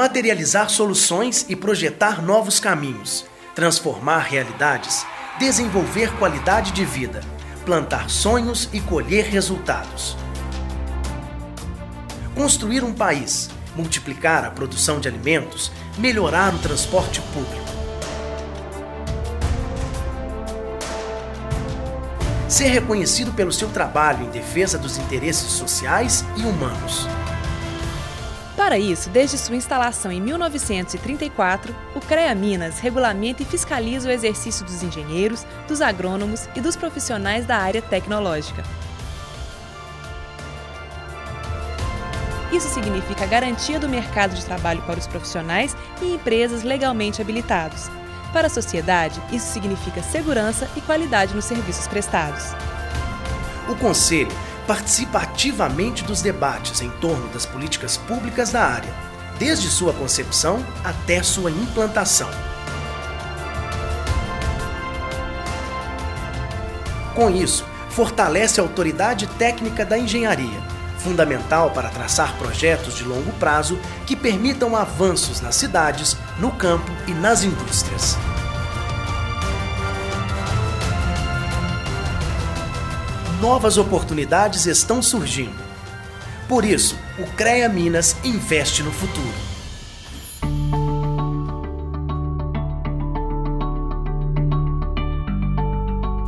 materializar soluções e projetar novos caminhos, transformar realidades, desenvolver qualidade de vida, plantar sonhos e colher resultados. Construir um país, multiplicar a produção de alimentos, melhorar o transporte público. Ser reconhecido pelo seu trabalho em defesa dos interesses sociais e humanos. Para isso, desde sua instalação em 1934, o CREA Minas regulamenta e fiscaliza o exercício dos engenheiros, dos agrônomos e dos profissionais da área tecnológica. Isso significa garantia do mercado de trabalho para os profissionais e empresas legalmente habilitados. Para a sociedade, isso significa segurança e qualidade nos serviços prestados. O Conselho participa ativamente dos debates em torno das políticas públicas da área, desde sua concepção até sua implantação. Com isso, fortalece a autoridade técnica da engenharia, fundamental para traçar projetos de longo prazo que permitam avanços nas cidades, no campo e nas indústrias. Novas oportunidades estão surgindo. Por isso, o CREA Minas investe no futuro.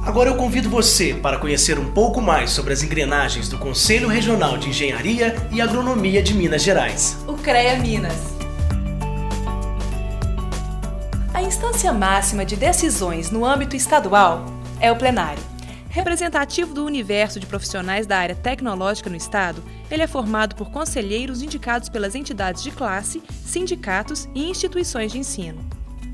Agora eu convido você para conhecer um pouco mais sobre as engrenagens do Conselho Regional de Engenharia e Agronomia de Minas Gerais. O CREA Minas. A instância máxima de decisões no âmbito estadual é o plenário. Representativo do universo de profissionais da área tecnológica no Estado, ele é formado por conselheiros indicados pelas entidades de classe, sindicatos e instituições de ensino.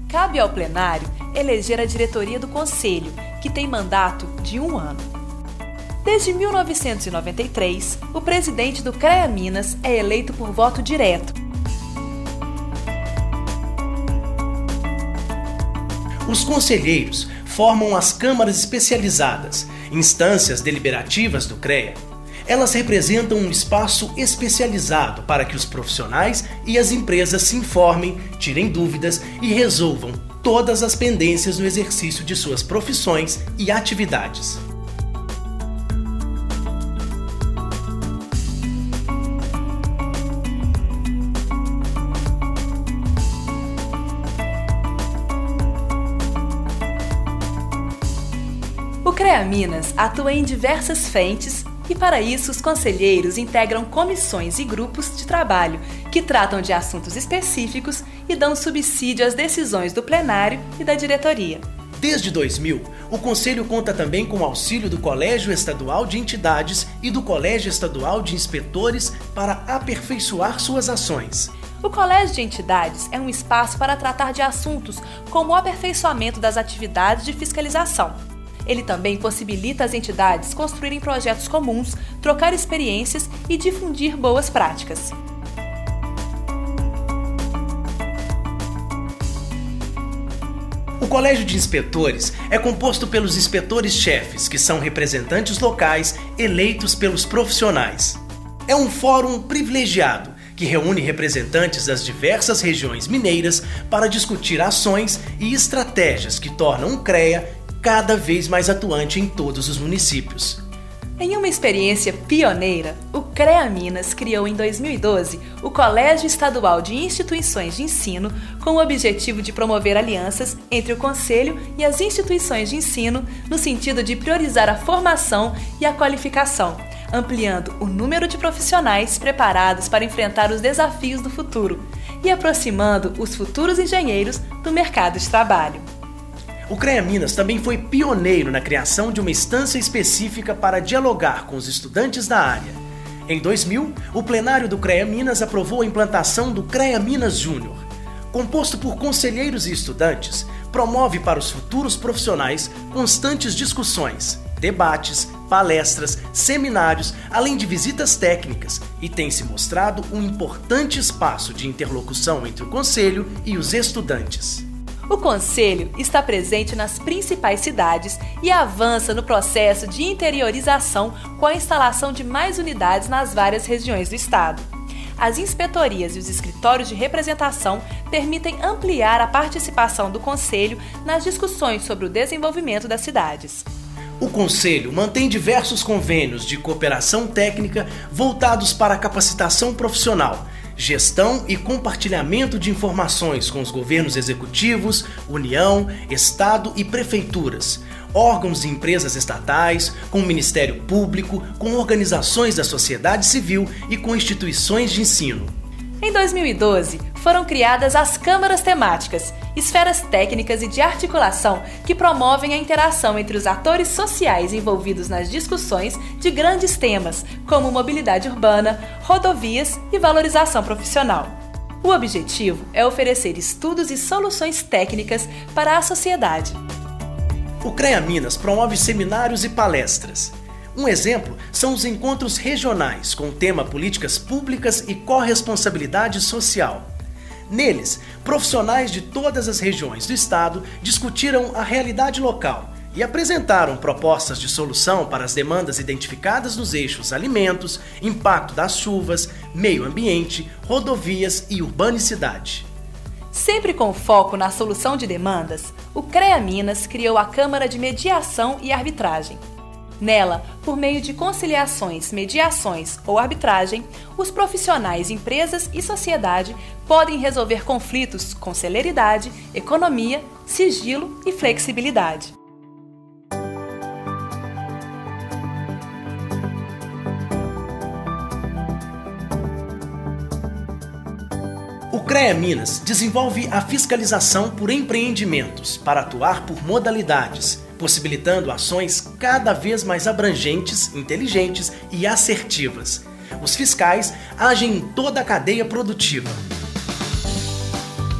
Cabe ao plenário eleger a diretoria do Conselho, que tem mandato de um ano. Desde 1993, o presidente do CREA Minas é eleito por voto direto. Os conselheiros formam as câmaras especializadas, instâncias deliberativas do CREA. Elas representam um espaço especializado para que os profissionais e as empresas se informem, tirem dúvidas e resolvam todas as pendências no exercício de suas profissões e atividades. CREA Minas atua em diversas frentes e, para isso, os conselheiros integram comissões e grupos de trabalho que tratam de assuntos específicos e dão subsídio às decisões do plenário e da diretoria. Desde 2000, o Conselho conta também com o auxílio do Colégio Estadual de Entidades e do Colégio Estadual de Inspetores para aperfeiçoar suas ações. O Colégio de Entidades é um espaço para tratar de assuntos como o aperfeiçoamento das atividades de fiscalização, ele também possibilita às entidades construírem projetos comuns, trocar experiências e difundir boas práticas. O Colégio de Inspetores é composto pelos inspetores-chefes, que são representantes locais eleitos pelos profissionais. É um fórum privilegiado que reúne representantes das diversas regiões mineiras para discutir ações e estratégias que tornam o CREA cada vez mais atuante em todos os municípios. Em uma experiência pioneira, o CREA Minas criou em 2012 o Colégio Estadual de Instituições de Ensino com o objetivo de promover alianças entre o Conselho e as instituições de ensino no sentido de priorizar a formação e a qualificação, ampliando o número de profissionais preparados para enfrentar os desafios do futuro e aproximando os futuros engenheiros do mercado de trabalho. O CREA Minas também foi pioneiro na criação de uma instância específica para dialogar com os estudantes da área. Em 2000, o plenário do CREA Minas aprovou a implantação do CREA Minas Júnior. Composto por conselheiros e estudantes, promove para os futuros profissionais constantes discussões, debates, palestras, seminários, além de visitas técnicas, e tem se mostrado um importante espaço de interlocução entre o conselho e os estudantes. O Conselho está presente nas principais cidades e avança no processo de interiorização com a instalação de mais unidades nas várias regiões do Estado. as inspetorias e os escritórios de representação permitem ampliar a participação do Conselho nas discussões sobre o desenvolvimento das cidades. O Conselho mantém diversos convênios de cooperação técnica voltados para a capacitação profissional, gestão e compartilhamento de informações com os governos executivos, União, Estado e prefeituras, órgãos e empresas estatais, com o Ministério Público, com organizações da sociedade civil e com instituições de ensino. Em 2012, foram criadas as câmaras temáticas, esferas técnicas e de articulação que promovem a interação entre os atores sociais envolvidos nas discussões de grandes temas, como mobilidade urbana, rodovias e valorização profissional. O objetivo é oferecer estudos e soluções técnicas para a sociedade. O CREA Minas promove seminários e palestras. Um exemplo são os encontros regionais com o tema Políticas Públicas e Corresponsabilidade Social. Neles, profissionais de todas as regiões do estado discutiram a realidade local e apresentaram propostas de solução para as demandas identificadas nos eixos alimentos, impacto das chuvas, meio ambiente, rodovias e urbanicidade. Sempre com foco na solução de demandas, o CREA Minas criou a Câmara de Mediação e Arbitragem, Nela, por meio de conciliações, mediações ou arbitragem, os profissionais, empresas e sociedade podem resolver conflitos com celeridade, economia, sigilo e flexibilidade. O CREA Minas desenvolve a fiscalização por empreendimentos para atuar por modalidades possibilitando ações cada vez mais abrangentes, inteligentes e assertivas. Os fiscais agem em toda a cadeia produtiva.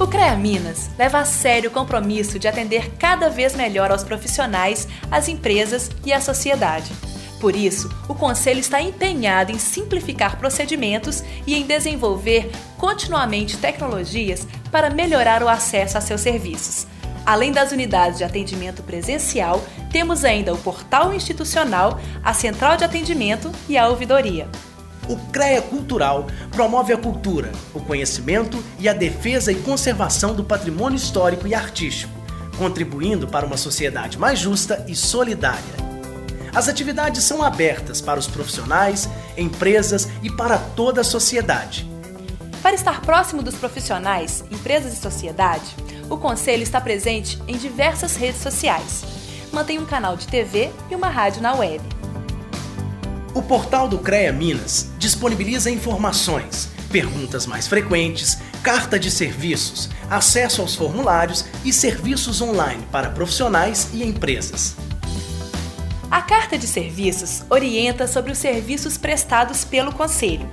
O CREA Minas leva a sério o compromisso de atender cada vez melhor aos profissionais, às empresas e à sociedade. Por isso, o Conselho está empenhado em simplificar procedimentos e em desenvolver continuamente tecnologias para melhorar o acesso a seus serviços. Além das unidades de atendimento presencial, temos ainda o portal institucional, a central de atendimento e a ouvidoria. O CREA Cultural promove a cultura, o conhecimento e a defesa e conservação do patrimônio histórico e artístico, contribuindo para uma sociedade mais justa e solidária. As atividades são abertas para os profissionais, empresas e para toda a sociedade. Para estar próximo dos profissionais, empresas e sociedade, o Conselho está presente em diversas redes sociais. Mantém um canal de TV e uma rádio na web. O portal do CREA Minas disponibiliza informações, perguntas mais frequentes, carta de serviços, acesso aos formulários e serviços online para profissionais e empresas. A carta de serviços orienta sobre os serviços prestados pelo Conselho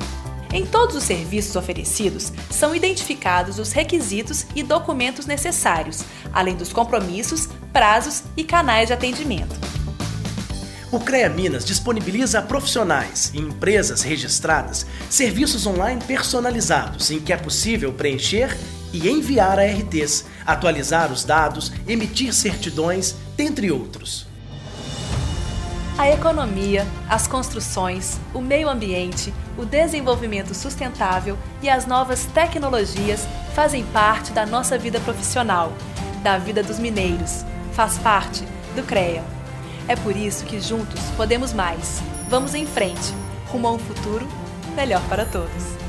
em todos os serviços oferecidos, são identificados os requisitos e documentos necessários, além dos compromissos, prazos e canais de atendimento. O CREA Minas disponibiliza a profissionais e empresas registradas serviços online personalizados em que é possível preencher e enviar ARTs, atualizar os dados, emitir certidões, dentre outros. A economia, as construções, o meio ambiente, o desenvolvimento sustentável e as novas tecnologias fazem parte da nossa vida profissional, da vida dos mineiros, faz parte do CREA. É por isso que juntos podemos mais. Vamos em frente, rumo a um futuro melhor para todos.